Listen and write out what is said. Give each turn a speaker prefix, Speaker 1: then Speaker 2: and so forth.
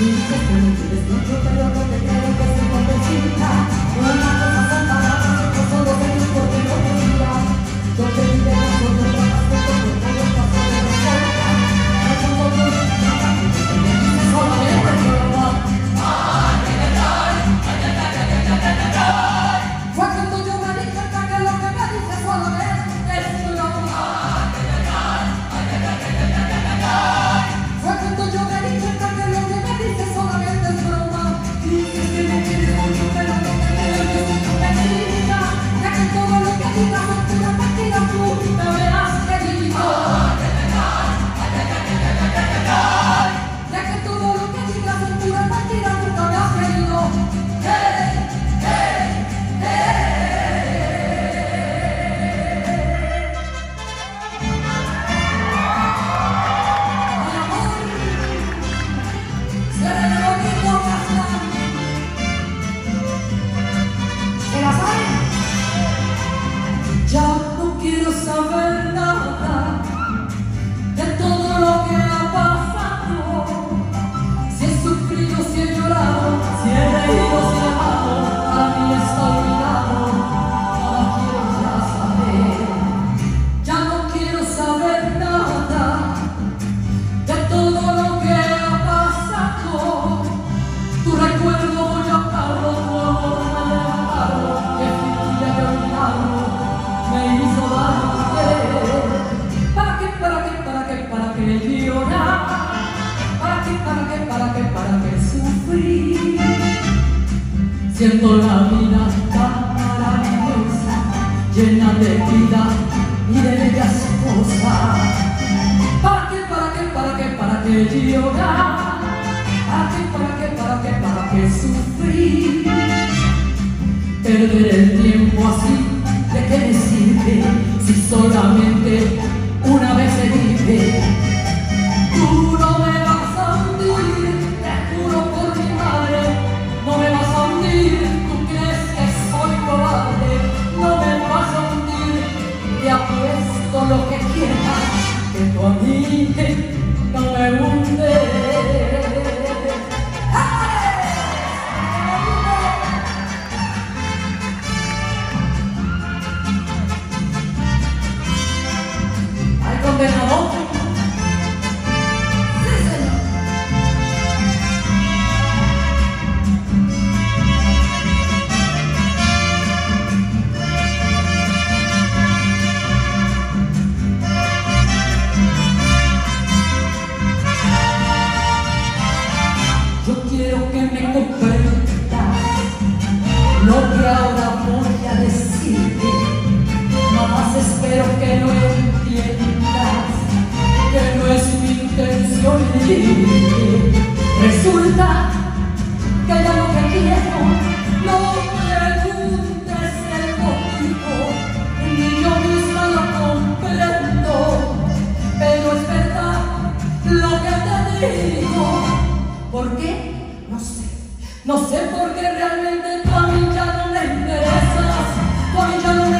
Speaker 1: Disappointed, there's no take a look at the delicate of the cheetah. La vida tan maravillosa, llena de vida y de bellas cosas. ¿Para qué, para qué, para qué, para qué llorar? ¿Para qué, para qué, para qué, para qué sufrir? Perder el tiempo así, ¿de qué me sirve si solamente una vez se vive? Te apuesto lo que quieras, que tú a no me hundes. Que me comprendas lo que ahora voy a decirte. Más espero que lo entiendas, que no es mi intención herirte. Resulta que ya lo que quiero, no preguntes el motivo, ni yo misma lo comprendo, pero es verdad lo que te digo. ¿Por qué? No sé. No sé por qué realmente tú a mí ya no me interesas. Tú a mí ya no me